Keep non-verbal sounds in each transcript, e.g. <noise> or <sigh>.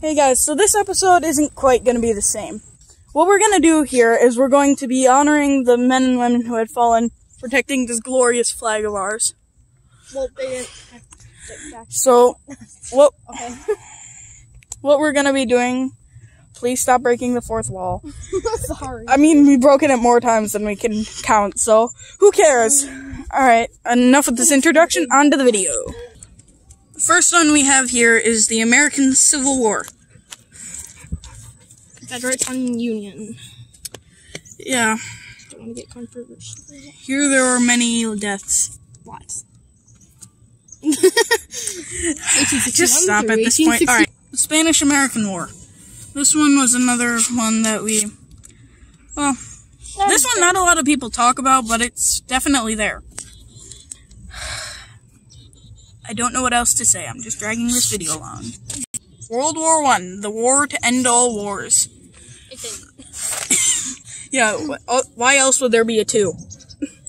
Hey guys, so this episode isn't quite going to be the same. What we're going to do here is we're going to be honoring the men and women who had fallen, protecting this glorious flag of ours. Well, they didn't. So, <laughs> what Okay. <laughs> what we're going to be doing, please stop breaking the fourth wall. <laughs> Sorry. I mean, we've broken it more times than we can count, so who cares? Mm. Alright, enough of this introduction, on to the video. First one we have here is the American Civil War. Federation Union. Yeah, Don't want to get controversial. here there were many deaths. Lots. <laughs> Just stop at this point. Alright, the Spanish American War. This one was another one that we. Well, this one not a lot of people talk about, but it's definitely there. I don't know what else to say. I'm just dragging this video along. World War One, the war to end all wars. <laughs> Yeah, uh, why else would there be a two?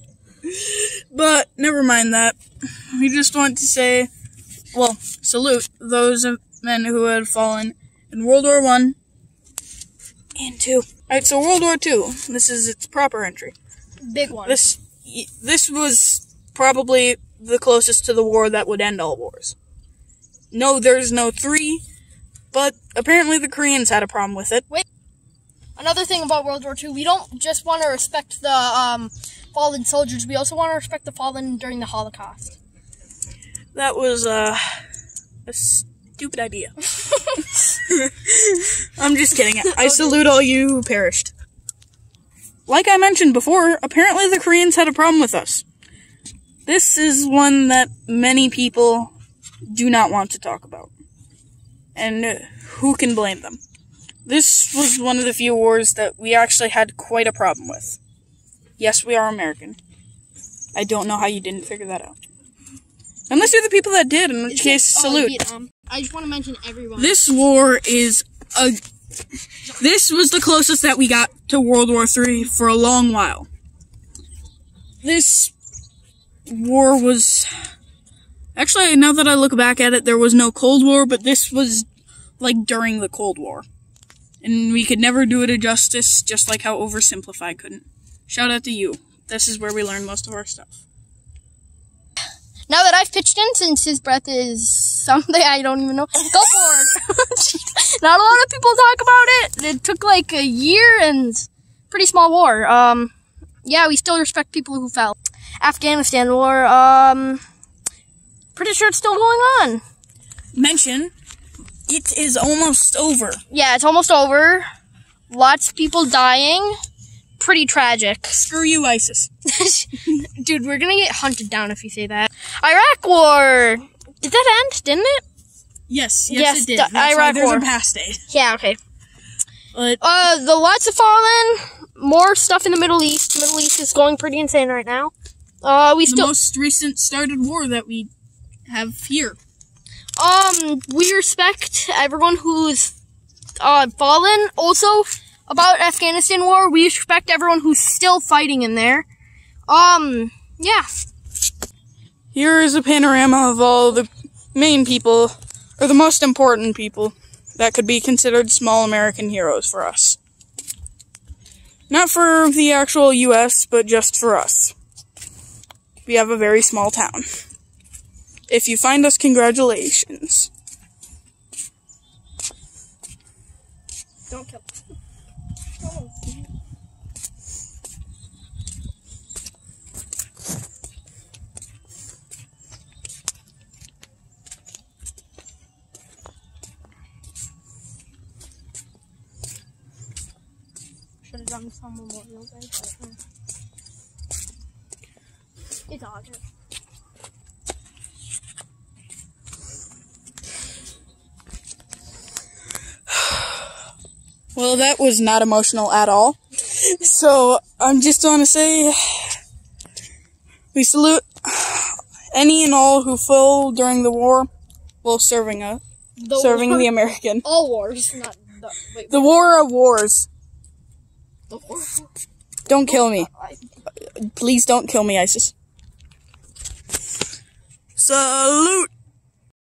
<laughs> but never mind that. We just want to say, well, salute those men who had fallen in World War One and Two. Alright, so World War Two. This is its proper entry. Big one. This this was probably the closest to the war that would end all wars. No, there's no three, but apparently the Koreans had a problem with it. Wait, Another thing about World War II, we don't just want to respect the um, fallen soldiers. We also want to respect the fallen during the Holocaust. That was uh, a stupid idea. <laughs> <laughs> I'm just kidding. I salute all you who perished. Like I mentioned before, apparently the Koreans had a problem with us. This is one that many people do not want to talk about. And uh, who can blame them? This was one of the few wars that we actually had quite a problem with. Yes, we are American. I don't know how you didn't figure that out. Unless you're the people that did, in which case, salute. Vietnam. I just want to mention everyone. This war is a. This was the closest that we got to World War III for a long while. This war was. Actually, now that I look back at it, there was no Cold War, but this was like during the Cold War. And we could never do it a justice, just like how Oversimplified couldn't. Shout out to you. This is where we learn most of our stuff. now that I've pitched in, since his breath is something I don't even know, go for it. <laughs> Not a lot of people talk about it. It took like a year and pretty small war. Um, yeah, we still respect people who fell. Afghanistan war. Um, pretty sure it's still going on. Mention, it is almost over. Yeah, it's almost over. Lots of people dying. Pretty tragic. <laughs> Screw you, ISIS. Dude, we're gonna get hunted down if you say that. Iraq war. Did that end? Didn't it? Yes, yes, Yes, it did. That's Iraq there's War. a past date. Yeah. Okay. But Uh, the lights have fallen. More stuff in the Middle East. Middle East is going pretty insane right now. Uh, we the still most recent started war that we have here. um we respect everyone who's uh fallen. Also about Afghanistan war, we respect everyone who's still fighting in there. Um, yeah. Here is a panorama of all the main people, or the most important people, that could be considered small American heroes for us. Not for the actual US, but just for us. We have a very small town. If you find us, congratulations. Don't kill. Should have done some Memorial Day, but it's good. <sighs> Well, that was not emotional at all. So, I'm just going to say we salute any and all who fell during the war while serving a The serving war- the American. all wars, not the wait. The war of wars. The war. Don't kill me. Please don't kill me, ISIS. Salute!